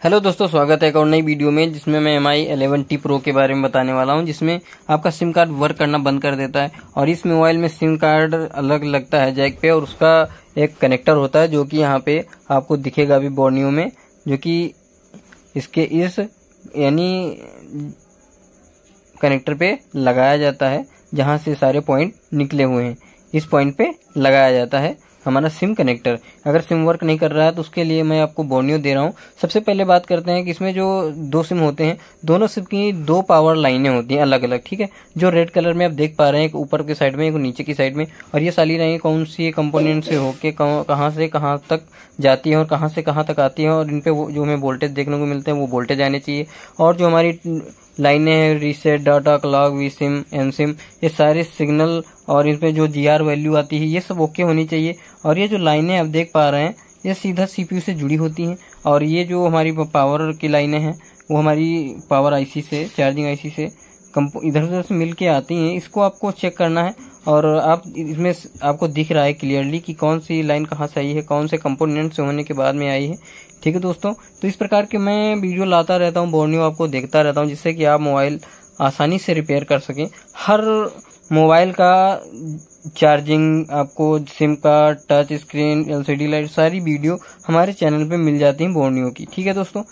Hello दोस्तों, स्वागत है एक और नई वीडियो में, जिसमें मैं M I eleven T pro के बारे में बताने वाला हूँ, जिसमें आपका सिम कार्ड वर्क करना बंद कर देता है और इस मोबाइल में सिम कार्ड अलग लगता है जैक पे और उसका एक कनेक्टर होता है जो कि यहाँ पे आपको दिखेगा अभी बोर्नियो में, जो कि इसके इस, यानी कनेक्टर पे लगाया जाता है, जहाँ से सारे पॉइंट निकले हुए हैं। इस पॉइंट पे लगाया जाता है। हमारा सिम कनेक्टर। अगर सिम वर्क नहीं कर रहा है तो उसके लिए मैं आपको बोर्नियो दे रहा हूँ। सबसे पहले बात करते हैं कि इसमें जो दो सिम होते हैं, दोनों सिम की दो पावर लाइनें होती हैं अलग अलग ठीक है? जो रेड कलर में आप देख पा रहे हैं, एक ऊपर के साइड में, एक नीचे की साइड में। और ये साली लाइनें कौन सी कंपोनेंट से होके कहाँ से कहाँ तक जाती है और कहाँ से कहाँ तक आती है। और इन पे जो हमें वोल्टेज देखने को मिलते हैं, वो वोल्टेज आने चाहिए। और जो हमारी लाइनें हैं reset data clock V sim M sim ये सारे सिग्नल और इसमें जो जी आर वैल्यू आती है, ये सब ओके होनी चाहिए। और ये जो लाइनें आप देख पा रहे हैं, ये सीधा सीपीयू से जुड़ी होती हैं। और ये जो हमारी पावर की लाइनें हैं, वो हमारी पावर आईसी से चार्जिंग आईसी से इधर उधर से मिल के आती हैं। इसको आपको चेक करना है। और आप इसमें आपको दिख रहा है क्लियरली कि कौन सी लाइन कहाँ से आई है, कौन से कंपोनेंट से होने के बाद में आई है। ठीक है दोस्तों? तो इस प्रकार के मैं वीडियो लाता रहता हूँ बोर्नियो आपको देखता रहता हूँ, जिससे कि आप मोबाइल आसानी से रिपेयर कर सकें। हर मोबाइल का चार्जिंग आपको सिम का टच स्क्रीन एलसीडी लाइट सारी वीडियो हमारे चैनल पे मिल जाती हैं बोर्नियो की। ठीक है दोस्तों?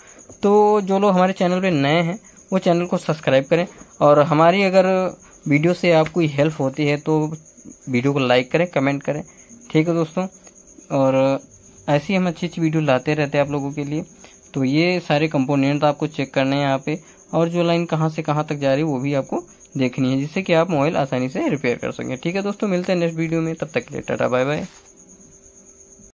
तो जो लोग हमारे चैनल पे नए हैं, वो चैनल को सब्सक्राइब करें और हमारी अगर वीडियो से आपको हेल्प होती है तो वीडियो को लाइक करें, कमेंट करें। ठीक है दोस्तों? और ऐसी हम अच्छी अच्छी वीडियो लाते रहते हैं आप लोगों के लिए। तो ये सारे कंपोनेंट आपको चेक करने हैं यहाँ पे। और जो लाइन कहाँ से कहाँ तक जा रही है वो भी आपको देखनी है, जिससे कि आप मोबाइल आसानी से रिपेयर कर सकें। ठीक है दोस्तों? मिलते हैं नेक्स्ट वीडियो में। तब तक के लिए टाटा बाय बाय